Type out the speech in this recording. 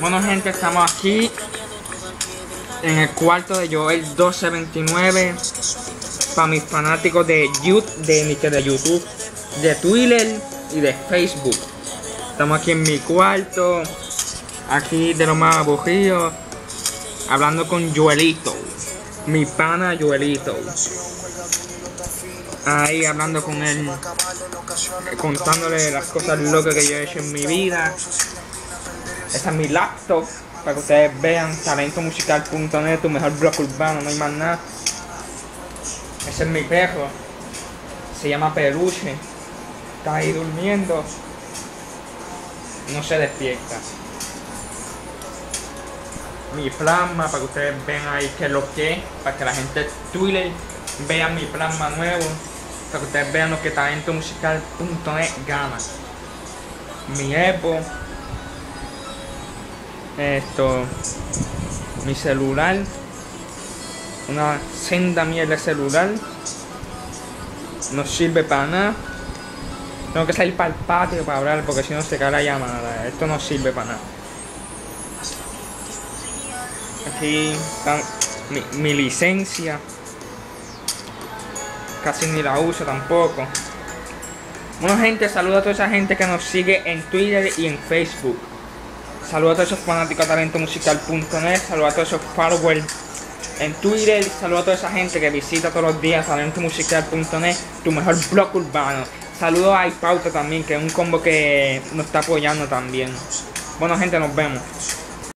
Bueno gente, estamos aquí en el cuarto de Joel 1229 para mis fanáticos de YouTube, de, de YouTube, de Twitter y de Facebook. Estamos aquí en mi cuarto, aquí de lo más aburrido, hablando con Joelito, mi pana Joelito. Ahí hablando con él, contándole las cosas locas que yo he hecho en mi vida. Mi laptop, para que ustedes vean, talentomusical.net, tu mejor blog urbano, no hay más nada. Ese es mi perro, se llama Peluche, está ahí durmiendo, no se despierta. Mi plasma, para que ustedes vean ahí que es lo que es, para que la gente de Twitter vea mi plasma nuevo, para que ustedes vean lo que talentomusical.net gana. Mi Epo, esto, mi celular, una senda mierda de celular, no sirve para nada. Tengo que salir para el patio para hablar porque si no se cae la llamada. Esto no sirve para nada. Aquí está mi, mi licencia. Casi ni la uso tampoco. Bueno gente, saludo a toda esa gente que nos sigue en Twitter y en Facebook. Saludos a todos esos fanáticos de talentomusical.net, saludos a todos esos followers en Twitter, saludos a toda esa gente que visita todos los días talentomusical.net, tu mejor blog urbano. Saludos a iPauta también, que es un combo que nos está apoyando también. Bueno gente, nos vemos.